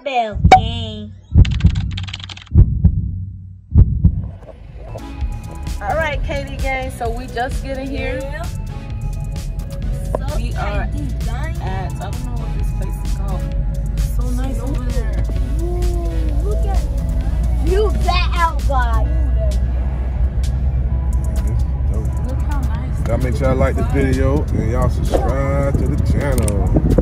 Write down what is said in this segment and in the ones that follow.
hit that bell, gang. All right, KD gang. So we just getting here. So We are at I don't know what this place is called. It's so nice over there. Look at you that out, guys. Look how nice. Y'all make sure y'all like this video and y'all subscribe to the channel.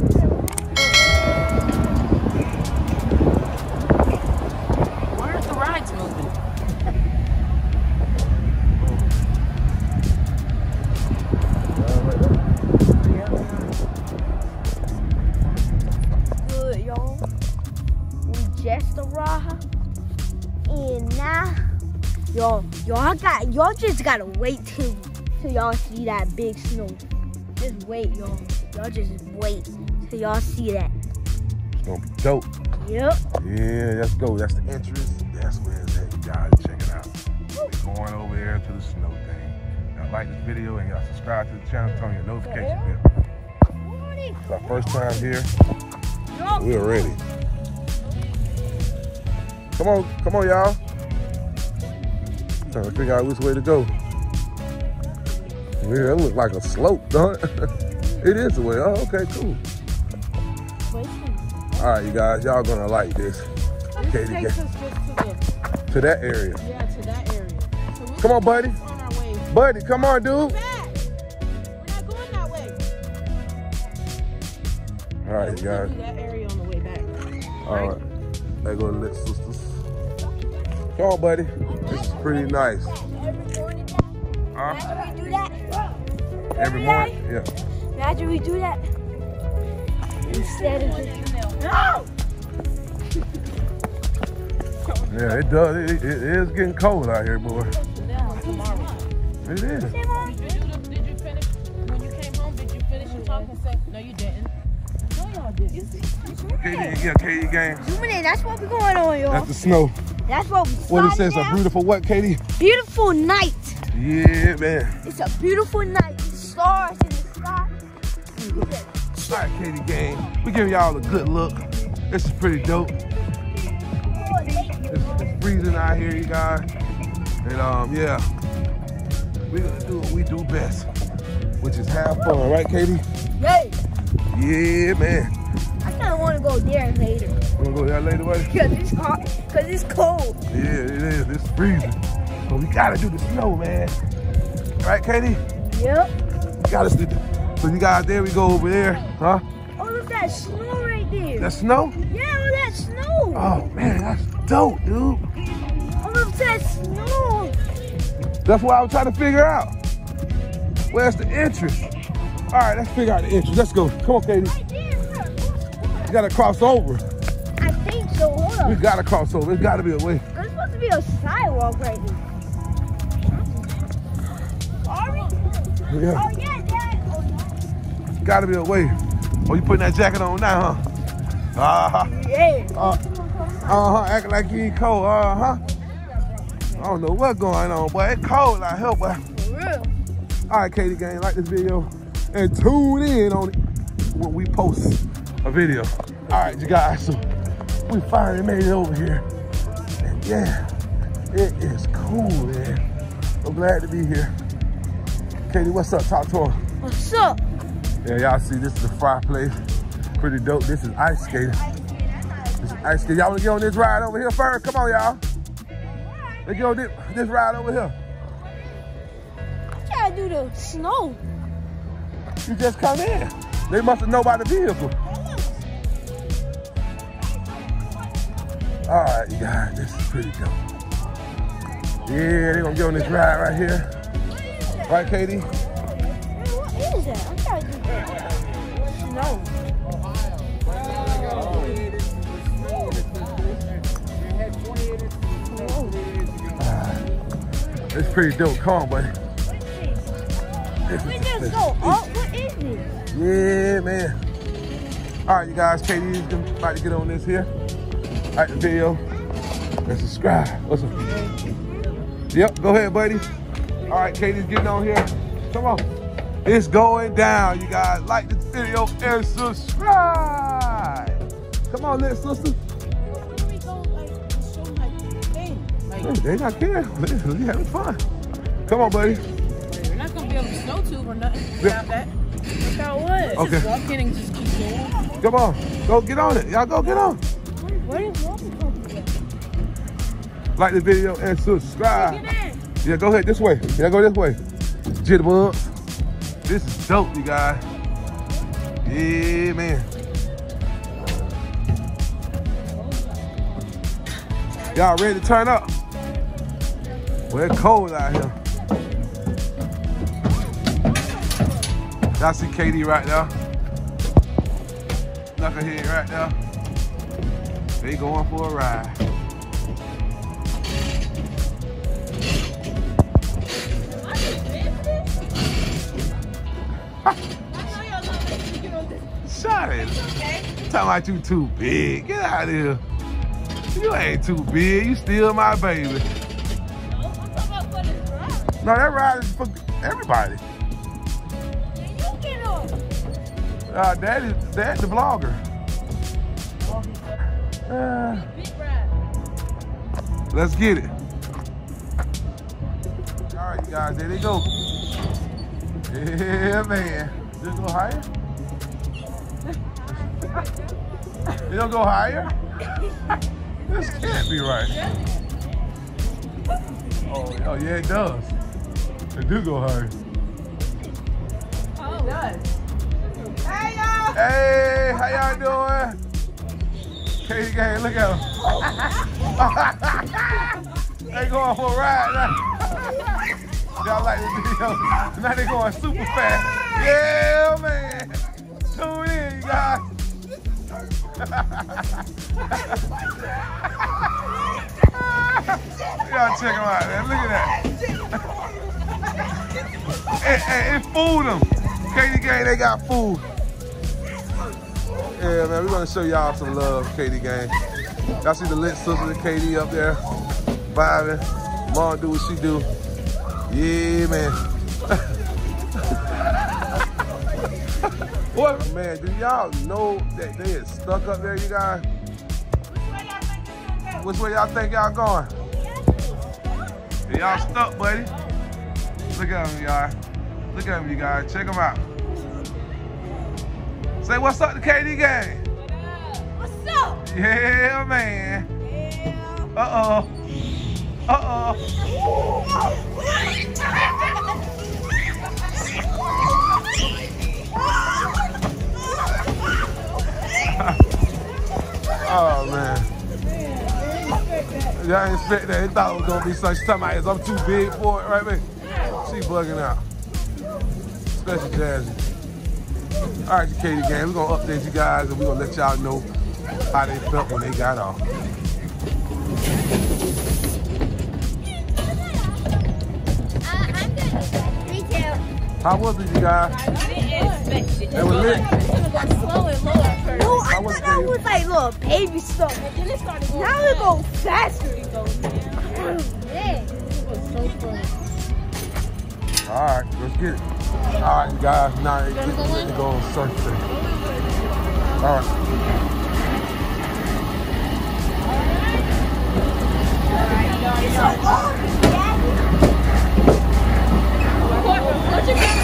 Y'all just gotta wait till, till y'all see that big snow. Just wait, y'all. Y'all just wait till y'all see that. It's gonna be dope. Yep. Yeah, let's go. That's the entrance. That's where it's at. You guys check it out. We're going over there to the snow thing. Y'all like this video and y'all subscribe to the channel, turn on your notification bell. It's our first time here. We're ready. Come on, come on, y'all. Trying to figure out which way to go. Yeah, it looks like a slope, don't it? it is a way. Oh, okay, cool. All right, you guys, y'all gonna like this. Okay, This to, takes us just to to that area. yeah to that area. So Come on, buddy. on Buddy, come on, dude. back. We're not going that way. All right, you We're gonna guys. that area on the way back. All right. There go the little sisters. Come on, buddy. This is pretty nice. Huh? Imagine we do that. Every morning? Yeah. Imagine we do that. Instead of just, no! Yeah, it does. It, it is getting cold out here, boy. It is. Did you, did you finish when you came home? Did you finish your talk and say no? You didn't. No, y'all didn't. KD, yeah, KD game. Two minutes, that's what we're going on, y'all. That's the snow. That's what we What it says, a beautiful what, KD? beautiful night. Yeah, man. It's a beautiful night. Stars in the sky. All right, KD game. We giving y'all a good look. This is pretty dope. It's, it's freezing out here, you guys. And um, yeah, we're gonna do what we do best, which is have fun, right, KD? Yay! Yeah, man. I kind of want to go there later. You wanna go there later, buddy? Because it's hot. Because it's cold. Yeah, it is. It's freezing. But we gotta do the snow, man. Right, KD? Yep. We gotta do the, So you guys, there we go over there, huh? Oh, look at that snow right there. That snow? yeah, at that snow. Oh man, that's dope, dude. Oh, look at that snow. That's what I was trying to figure out. Where's the entrance? All right, let's figure out the entrance. Let's go. Come on, KD. Right there. Look. You gotta cross over. I think so. Hold We gotta cross over. There's gotta be a way. There's supposed to be a sidewalk right here. Sorry? Yeah, Oh, yeah, Dad. Oh, no. gotta be a way. Oh, you putting that jacket on now, huh? Uh-huh. Yeah. Uh, uh-huh. Acting like you ain't cold. Uh-huh. I don't know what's going on, boy. It's cold out here, boy. For real. All right, KD gang, like this video and tune in on it when we post a video. All right, you guys, so we finally made it over here. And yeah, it is cool, man. I'm glad to be here. KD, what's up? Talk to her. What's up? Yeah, y'all see, this is the fireplace. Pretty dope. This is ice skating. This is ice skating. Y'all wanna get on this ride over here first? Come on, y'all. Let's get on this, this ride over here. I gotta do the snow. You just come in. They must have known about the vehicle. All right, you guys, this is pretty dope. Yeah, they're gonna get on this ride right here. Right, KD? Man, what is that? Trying to do that. No. It's pretty dope. Come on, buddy. We just go up. What is this? Yeah, man. All right, you guys. KD's about to get on this here. Like the video and subscribe. What's up? Yep, go ahead, buddy. All right, KD's getting on here. Come on. It's going down, you guys. Like this video and subscribe. Come on, little sister. Where do we go, like, to show, like, thing? Like, Hey, They not care. We having fun. Come on, buddy. you're not gonna be able to snow tube or nothing without that. Without what? Okay. Just walking and just keep going. Come on. Go get on it. Y'all go get on. Like the video and subscribe. Yeah, go ahead this way. Yeah, go this way. Jitterbug. This is dope, you guys. Yeah, man. Y'all ready to turn up? Well, it's cold out here. Y'all see KD right there? Knucklehead right there. They going for a ride. Talking about you too big. Get out of here. You ain't too big. You still my baby. No, that ride is for everybody. You get on. Uh, the vlogger. Uh, let's get it. All right, guys, there they go. Yeah, man. Just go higher. You don't go higher? this can't be right. Oh, oh yeah, it does. It do go higher. Oh, it does. Hey, how y'all doing? KD Gang, look at them. they going for a ride y'all like the video? Now they going super fast. Yeah, man. Tune in, you guys. y'all check them out, man. Look at that. Hey, hey, it fooled them. KD Gang, they got food. Yeah, man, we're gonna show y'all some love, KD Gang. Y'all see the lit sister Katie up there, vibing. Mom do what she do. Yeah, man. What, man? Do y'all know that they is stuck up there, you guys? Which way y'all think y'all going? Y'all stuck, buddy. Look at them, y'all. Look at them, you guys. Check them out. Say what's up to KD Gang. What What's up? Yeah, man. Yeah. Uh-oh. Uh-oh. Oh, man. Y'all ain't expect that. They thought it was gonna be such time. I'm too big for it, right, man? She bugging out. Special Jazzy. All right, KD Gang, we're gonna update you guys and we're gonna let y'all know how they felt when they got off. Uh, I'm good. Retail. How was it, you guys? It was lit. Slow and low at first. No, I How was thought that was like little baby stuff. And then it started going Now it down. goes faster. It goes down. Yeah. It was so fun. All right, let's get it. All right, you guys, now it's gonna go ready in? to go on surface. All right. What you got the other way?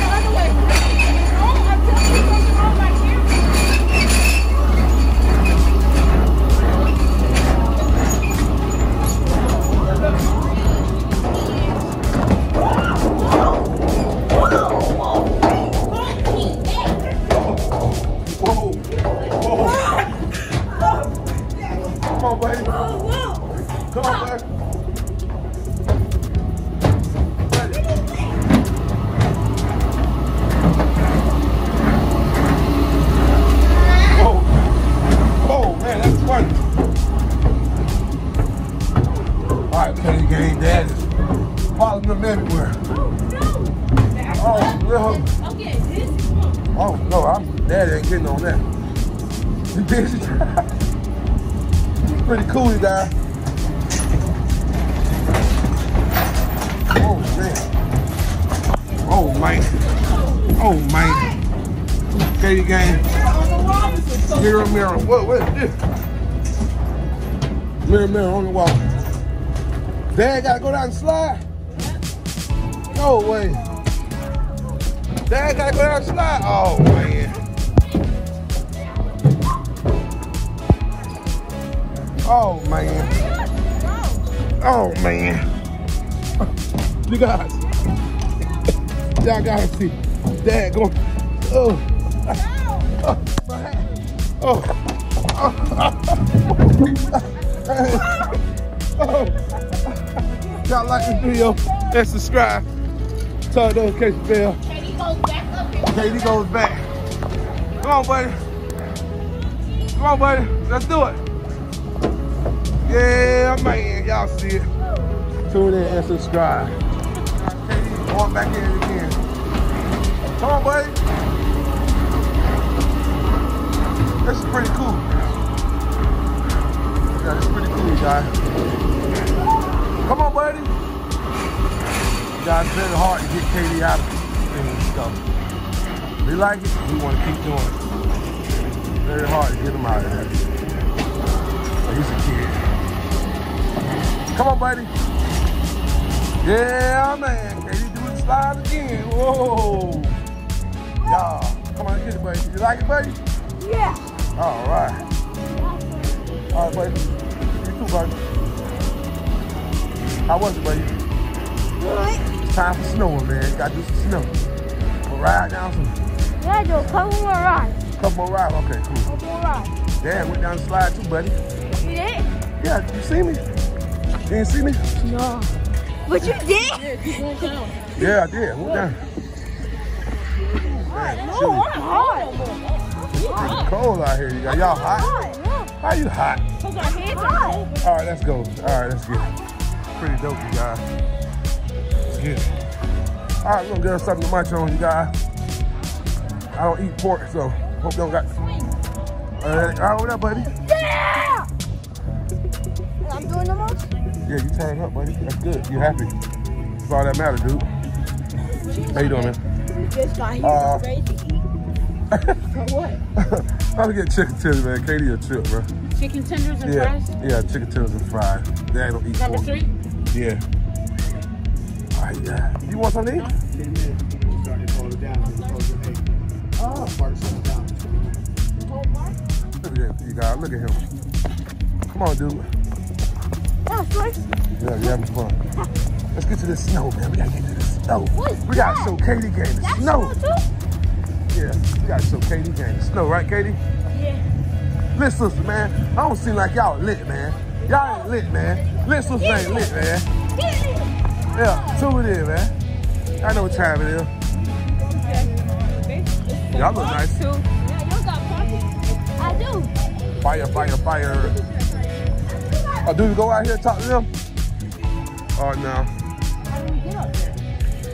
Mirror, mirror. What, what is this? Mirror, mirror on the wall. Dad gotta go down and slide? No way. Dad gotta go down and slide? Oh man. Oh man. Oh man. You guys. Y'all gotta see. Dad go. Oh. Oh. Oh. Y'all like this video and subscribe. Turn the notification bell. KD goes back up here. KD goes back. Come on, buddy. Come on, buddy. Let's do it. Yeah, man. Y'all see it. Tune in and subscribe. KD going back in again. Come on, buddy. Hard to KD out of thing and stuff. We like it, we want to keep doing it. Very hard to get him out of there. But he's a kid. Come on, buddy. Yeah, man. KD do the slide again. Whoa. Y'all, come on, get it, buddy. You like it, buddy? Yeah. All right. All right, buddy. You too, buddy. How was it, buddy? Good. It's time for snowing, man. Gotta do some snow. We'll ride down some Yeah, do a couple more rides. couple more rides. Okay, cool. Couple more rides. Dad went down the slide too, buddy. You did? Yeah, you see me? You didn't see me? No. But you did? Yeah, keep going down. Yeah, I did. Went down. No, I'm hot. It's cold out here. You got y'all hot? Hot. How you hot? Because our hands are open. All right, let's go. All right, let's get it. Pretty dope, you guys. Let's get it. All right, we're gonna get us something to munch on, you guys. I don't eat pork, so hope you don't got. Right, all right, what up, buddy? Yeah! I'm doing the most? Yeah, you turn up, buddy. That's good. You happy? That's all that matters, dude. How you doing, man? Just got here. Uh, ready to eat. For what? I'm gonna get chicken tenders, man. KD a trip, bro. Chicken tenders and Yeah, fries? yeah, chicken tenders and fries. Dad don't eat Number pork. three? Yeah. Yeah. You want something to eat? Oh. Look at you guys. Look at him. Come on, dude. That's right. Yeah, you having fun. Let's get to the snow, man. We gotta get to the snow. What's we gotta that? show KD game the That's snow. snow? Yeah, we gotta show KD game the snow, right, KD? Yeah. Lit sister, man. I don't seem like y'all lit, man. Y'all ain't lit, man. Lit sister ain't lit, man. Yeah, two it is, man. I know what time it is. Y'all look nice. Got party? I do. Fire, fire, fire. Oh, do we go out here and talk to them? Oh, no. How do we get up there.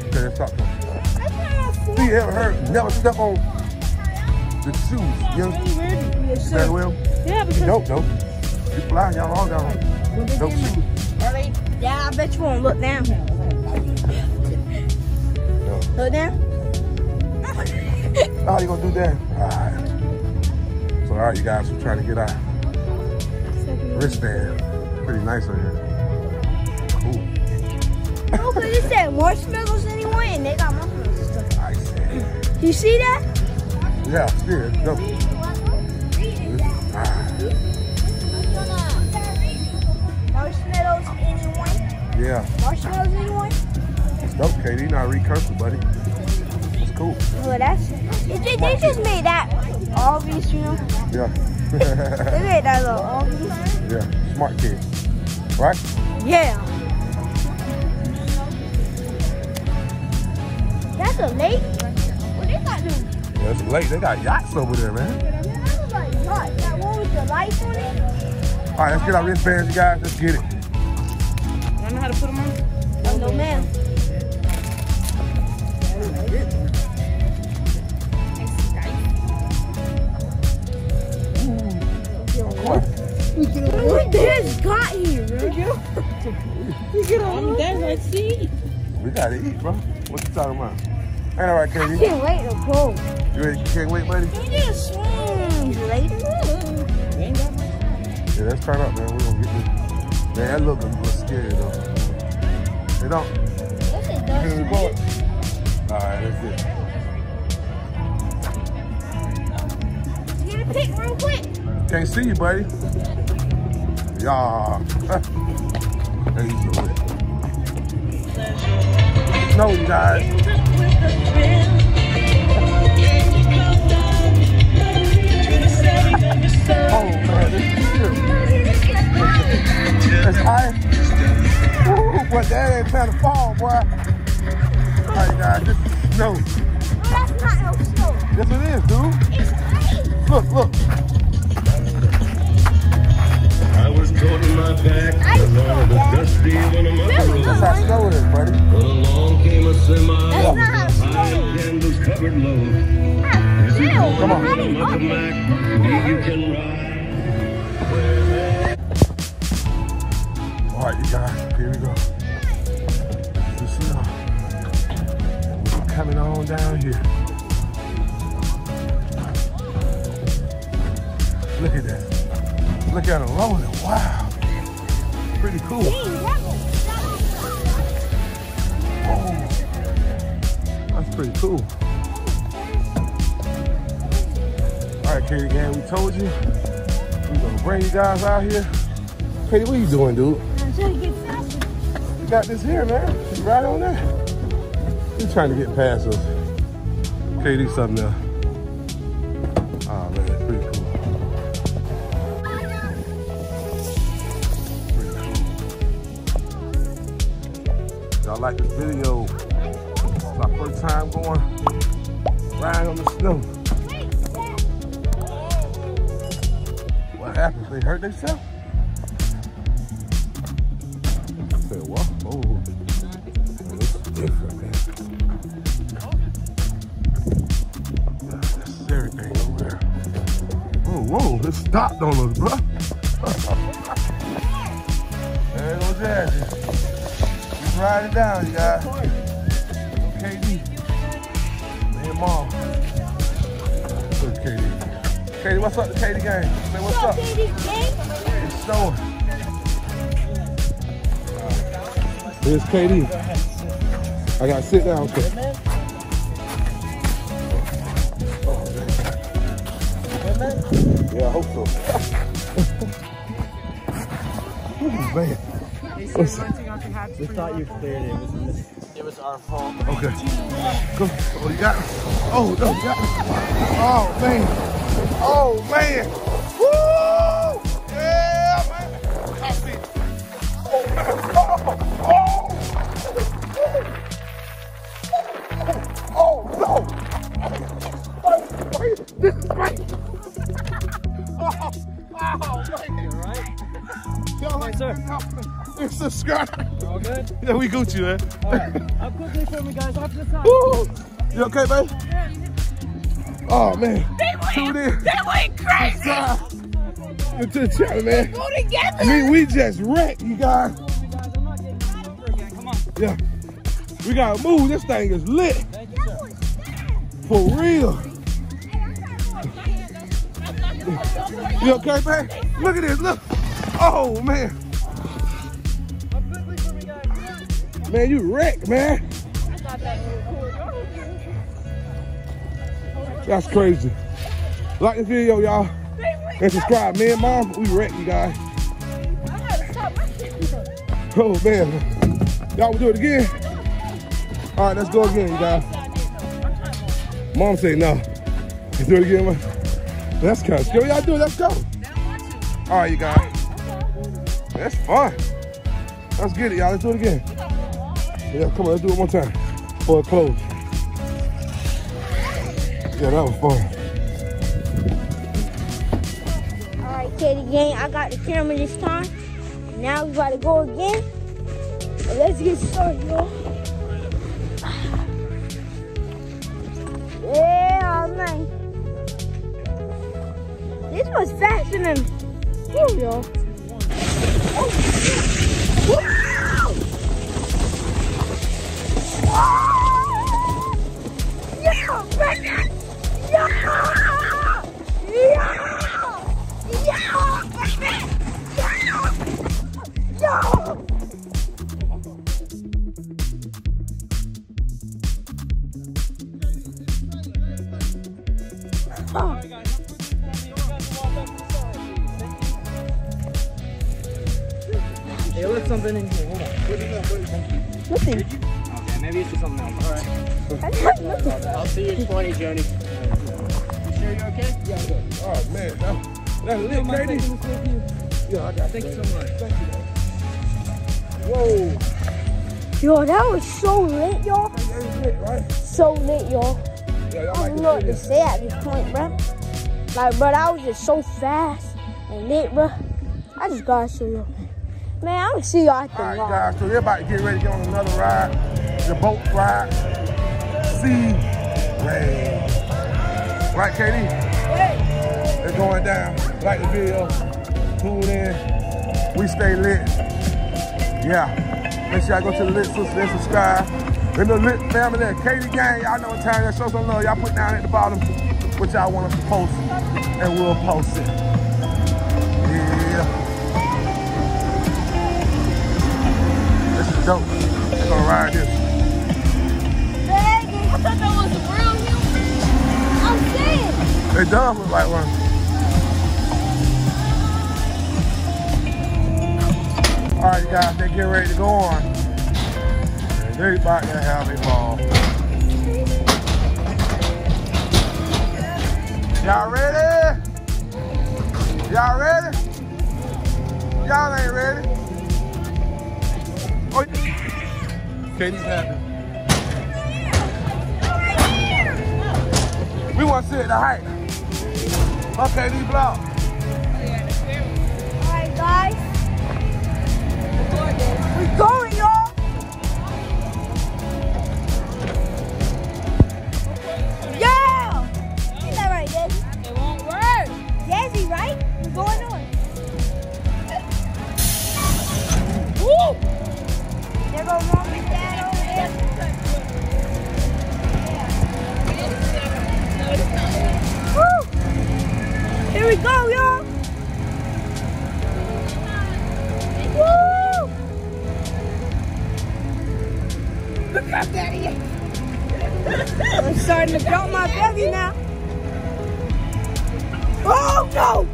Okay, let's talk to them. That's not a See, ever heard, never step on the shoes. You know, Yes, that will? Yeah, because Dope, dope. You fly, y'all all down. Dope shoes. Yeah, I bet you won't look down. Look down. How you gonna do that? All right. So, all right, you guys, we're trying to get our wristband. Pretty nice on here. Cool. Oh, but it said marshmallows anyway, and they got marshmallows and stuff. I see. You see that? Yeah, yeah, it's dope. Ah, Marshmallows yeah, Marshmallows anyway. it's dope, KD. You know how to read cursive, buddy. It's cool. Well, that's. It, they, they just made that obvious, you know. Yeah. They made that little obvious. yeah, smart kid. Right? Yeah. That's a lake. What they got doing? Yeah, it's late. They got yachts over there, man. That was like yacht. That one with the lights on it. All right, let's get our wristbands, you guys. Let's get it. I know how to put them on. Oh, no, ma'am. What this got here, bro? Um, that's like see. We gotta eat, bro. What you talking about? Ain't that right, KD? Can't wait to go. You ready? Can't wait, buddy? Just swim later. Ain't that much. Yeah, let's turn up, man. We're gonna get this. Man, that look a little scary, though. They don't. Yes, it Can we does. go? All right, let's get it. Get a pic real quick. Can't see you, buddy. Yeah. Hey, you wet. No, you guys. Oh, man, this is good. It's high. Woo, but that ain't trying to fall, boy. All right, guys, this is snow. That's not no snow. Yes, it is, dude. It's ice. Look, look. I was caught in my back along the dusty Winnemucca That's how snow is, buddy. When along came a semi, That's not snow candles covered low. This is Come on. how did Winnemucca it Mac, me you can ride. All right, you guys, here we go. See now. We're coming on down here. Look at that. Look at it rolling. Wow. Pretty cool. Oh, that's pretty cool. All right, KD gang, we told you we're gonna bring you guys out here. KD, what you doing, dude? Got this here, man. Right on there. He's trying to get past us. KD, something else. Oh ah, man, that's pretty cool. Y'all like this video? It's our first time going riding on the snow. What happened? They hurt themselves? Whoa, it stopped on us, bro. there goes Jazzy. Just riding down, you guys. KD. Me and mom. Look, KD. Katie, what's up to KD gang? Say what's up. It's snowing. Here's KD. I gotta sit down. Okay. Yeah, hope so. Ooh, man. What's We thought you cleared it. It was, it was our fault. Okay. Go. Oh, you got it. Oh, no, you got it. Oh, man. Oh, man. Y'all like sir. And subscribe. All good? Yeah, we Gucci, man. All right. How quickly for me, guys? Off to the side. Woo! You okay, babe? Oh man. Tune in. They went crazy. Into the channel, man. Go together. Me, we just wrecked, you guys. Guys, I'm not getting run over again. Come on. Yeah. We gotta move. This thing is lit. Thank you, sir. For real. You okay, man? Look at this. Look. Oh man. Man, you wrecked, man. That's crazy. Like this video, y'all. And subscribe. Me and mom, we wrecked, you guys. Oh man. Y'all wanna do it again? All right, let's go again, you guys. Mom say no. Let's do it again, man. Let's go. Yo, y'all do it. Let's go. All right, you guys. That's fun. Let's get it, y'all. Let's do it again. Yeah, come on. Let's do it one more time for it close. Yeah, that was fun. Alright, KD gang, I got the camera this time. Now we gotta go again. Let's get started, y'all. Yeah, man. This was faster than. Y'all. Like, bro, that was just so fast and lit, bro. I just gotta show you. Man, I'm gonna see y'all at the All right, guys, so they're about to get ready to get on another ride. The boat ride. Sea Rain. Right, KD? Hey. It's going down. Like the video. Tune in. We stay lit. Yeah. Make sure y'all go to the Lit Sisters and subscribe. And the Lit family there. KD Gang, y'all know what time that show some love. Y'all put down at the bottom what y'all want us to post. And we'll post it. Yeah. This is dope. We're gonna ride this. I thought that was real human. I'm saying. It does look like one. All right, guys, they get ready to go on. They about to have a ball. Y'all ready? Y'all ready? Y'all ain't ready. Oh, KD's happy. We want to see at the height. Okay, these block. Alright, guys. We're going, right? We're going on. Woo! There go mom and dad over there. Woo! Here we go, y'all. Woo! Look up, Daddy. I'm starting to drop my belly now. No!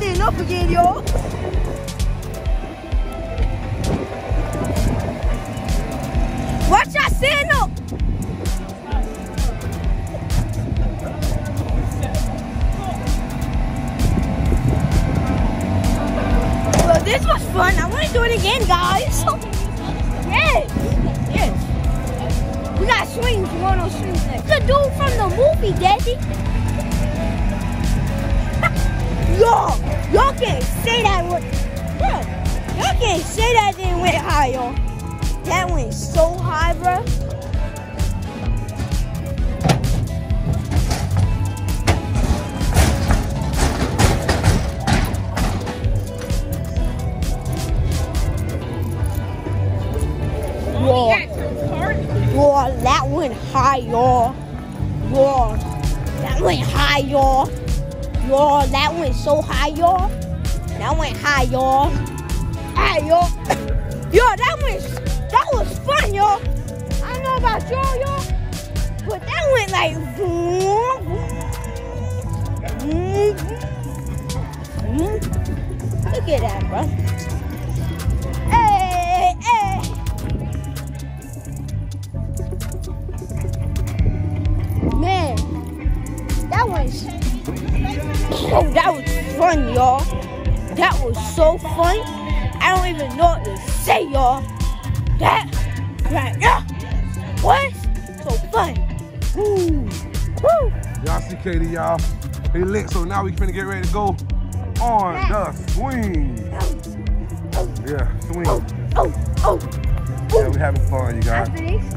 Up again, yo. Watch out, stand up! Well, this was fun. I want to do it again, guys. Yes. Yes. We got swings. We want those swings next. The dude from the movie, Daddy. Yo, y'all can't say that. Went, bro, y'all can't say that didn't went high, y'all. That went so high, bro. High, y'all. That went high, y'all. Hey, y'all. Yo, that went, that was fun, y'all. I don't know about y'all, y'all, but that went like. vroom, vroom, vroom, vroom. Look at that, bro. Oh, that was fun, y'all. That was so fun. I don't even know what to say, y'all. That right now was so fun. Woo, woo. Y'all see KD, y'all. He lit, so now we finna get ready to go on the swing. Yeah, swing. Oh, oh, oh. Yeah, we having fun, you guys. After this,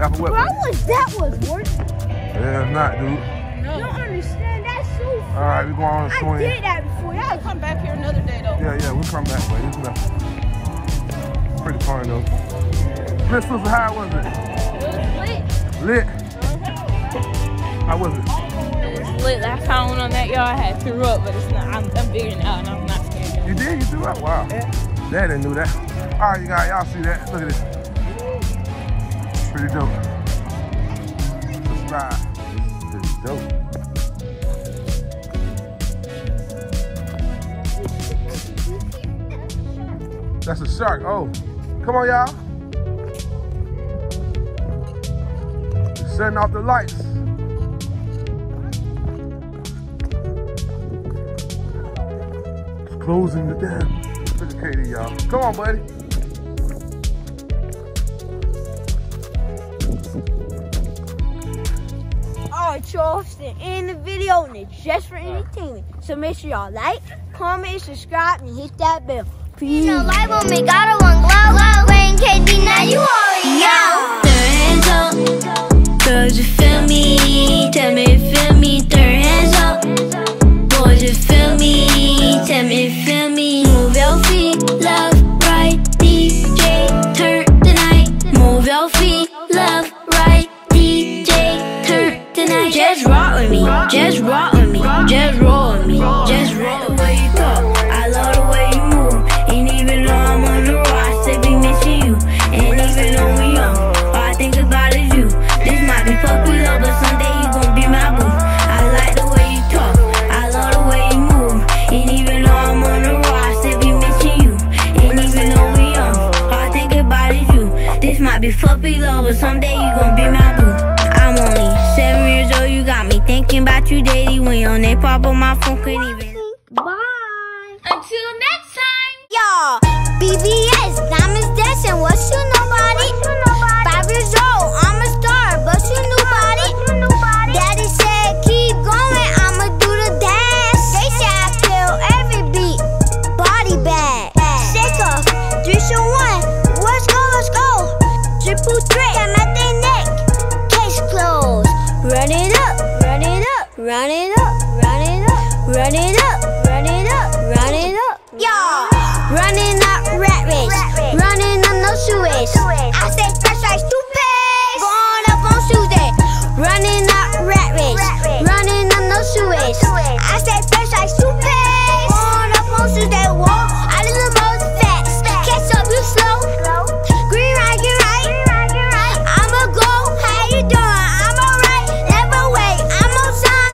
After what? bro, was that was worth it. Yeah, it's not, dude. All right, we're going on a I swing. I did that before. Was Come back here another day though. Yeah, yeah, we'll come back, but it's nothing. Pretty fun though. Sister, how was it? It was lit. Lit. Uh-huh. How was it? It was lit. Last time I went on that yard, I had threw up, but it's not. I'm, I'm bigger now, and I'm not scared. You did? You threw up? Wow. Yeah. Dad didn't do that. All right, you guys, y'all see that? Look at this. Pretty dope. Subscribe. That's a shark. Oh, come on, y'all. Setting off the lights. It's closing the dam. Look at KD, y'all. Come on, buddy. Alright, y'all, it's the end of the video and it's just for entertainment. So make sure y'all like, comment, subscribe, and hit that bell. Peace. No light on me, got a one glow. glow. Rain KD, now you already know. Your hands up, girls, you feel me? Tell me feel me. Your hands up, boys, you feel me? Tell me feel me. Move your feet, left, right, DJ, turn the night. Move your feet, left, right, DJ, turn the night. Just rock with me, just rock with me, just roll with me, just roll. But someday you gon' be my boo. I'm only seven years old, you got me thinking about you daily. When your name pop on my phone, couldn't even. Bye. Until next time. Y'all, BBS, diamonds dancing, what you nobody? I say, fresh tuas.